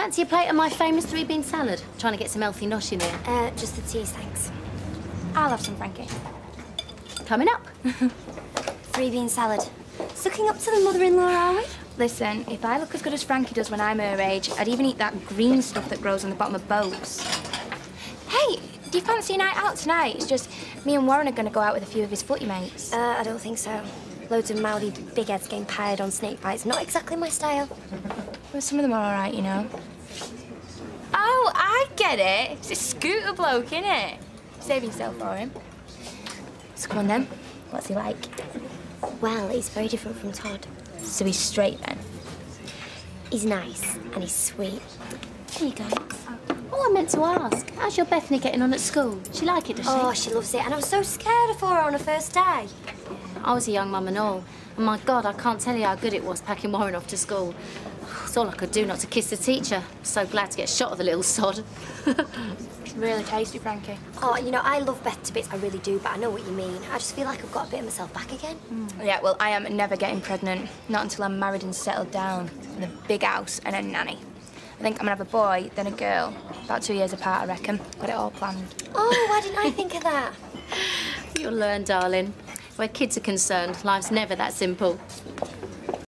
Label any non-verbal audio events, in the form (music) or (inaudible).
Fancy a plate of my famous three bean salad? Trying to get some healthy nosh in here. Uh, just the teas, thanks. I'll have some, Frankie. Coming up. (laughs) Three bean salad. Sucking up to the mother-in-law, are we? Listen, if I look as good as Frankie does when I'm her age, I'd even eat that green stuff that grows on the bottom of boats. Hey, do you fancy a night out tonight? It's just me and Warren are going to go out with a few of his footy mates. Uh, I don't think so. Loads of mouthy big heads getting pired on snake bites. Not exactly my style. Well, some of them are all right, you know. Oh, I get it. It's a scooter bloke, innit? Saving yourself for him. So come on then. What's he like? Well, he's very different from Todd. So he's straight then. He's nice and he's sweet. There you go. Oh, I meant to ask. How's your Bethany getting on at school? She like it, does she? Oh, she loves it. And I was so scared for her on her first day. I was a young mum and all. And my God, I can't tell you how good it was packing Warren off to school. It's all I could do not to kiss the teacher. So glad to get shot of the little sod. (laughs) Really tasty, Frankie. Oh, you know, I love Beth to bits. I really do, but I know what you mean. I just feel like I've got a bit of myself back again. Mm. Yeah, well, I am never getting pregnant. Not until I'm married and settled down. With a big house and a nanny. I think I'm gonna have a boy, then a girl. About two years apart, I reckon. Got it all planned. Oh, why didn't I (laughs) think of that? You'll learn, darling. Where kids are concerned, life's never that simple.